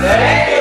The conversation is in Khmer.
Hey!